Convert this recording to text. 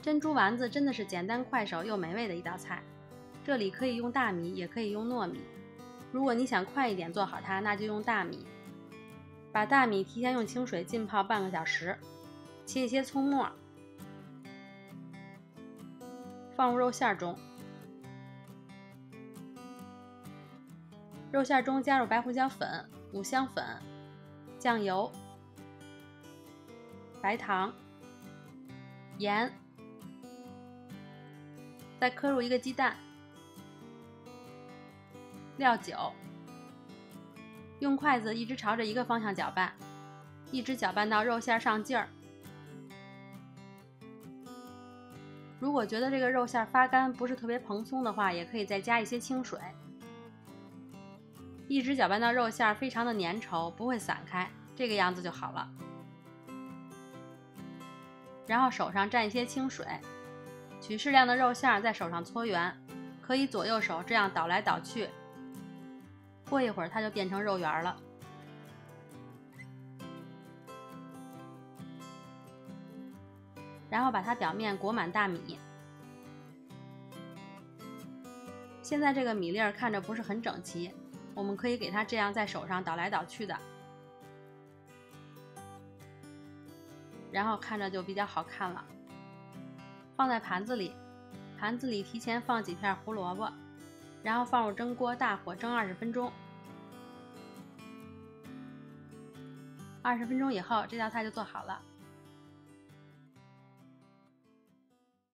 珍珠丸子真的是简单快手又美味的一道菜。这里可以用大米，也可以用糯米。如果你想快一点做好它，那就用大米。把大米提前用清水浸泡半个小时，切一些葱末，放入肉馅中。肉馅中加入白胡椒粉、五香粉、酱油、白糖、盐，再磕入一个鸡蛋。料酒，用筷子一直朝着一个方向搅拌，一直搅拌到肉馅上劲儿。如果觉得这个肉馅发干不是特别蓬松的话，也可以再加一些清水。一直搅拌到肉馅非常的粘稠，不会散开，这个样子就好了。然后手上蘸一些清水，取适量的肉馅在手上搓圆，可以左右手这样倒来倒去。过一会儿，它就变成肉圆了。然后把它表面裹满大米。现在这个米粒儿看着不是很整齐，我们可以给它这样在手上倒来倒去的，然后看着就比较好看了。放在盘子里，盘子里提前放几片胡萝卜。然后放入蒸锅，大火蒸二十分钟。二十分钟以后，这道菜就做好了。